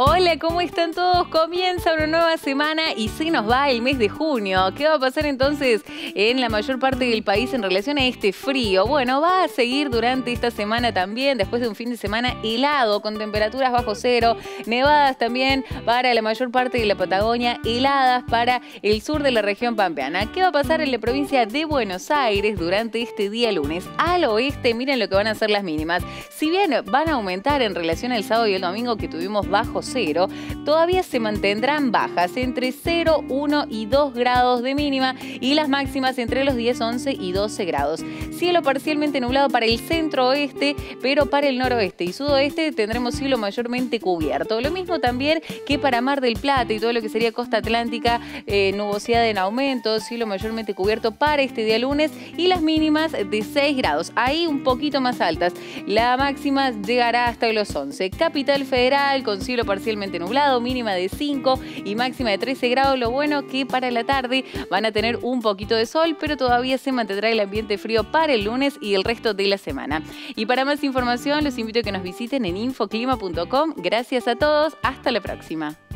Hola, ¿cómo están todos? Comienza una nueva semana y se nos va el mes de junio. ¿Qué va a pasar entonces en la mayor parte del país en relación a este frío? Bueno, va a seguir durante esta semana también, después de un fin de semana helado, con temperaturas bajo cero, nevadas también para la mayor parte de la Patagonia, heladas para el sur de la región pampeana. ¿Qué va a pasar en la provincia de Buenos Aires durante este día lunes? Al oeste, miren lo que van a ser las mínimas. Si bien van a aumentar en relación al sábado y el domingo que tuvimos bajo cero, todavía se mantendrán bajas entre 0, 1 y 2 grados de mínima y las máximas entre los 10, 11 y 12 grados. Cielo parcialmente nublado para el centro oeste, pero para el noroeste y sudoeste tendremos cielo mayormente cubierto. Lo mismo también que para Mar del Plata y todo lo que sería costa atlántica, eh, nubosidad en aumento, cielo mayormente cubierto para este día lunes y las mínimas de 6 grados, ahí un poquito más altas. La máxima llegará hasta los 11. Capital Federal con cielo parcialmente parcialmente nublado, mínima de 5 y máxima de 13 grados. Lo bueno que para la tarde van a tener un poquito de sol, pero todavía se mantendrá el ambiente frío para el lunes y el resto de la semana. Y para más información los invito a que nos visiten en infoclima.com. Gracias a todos, hasta la próxima.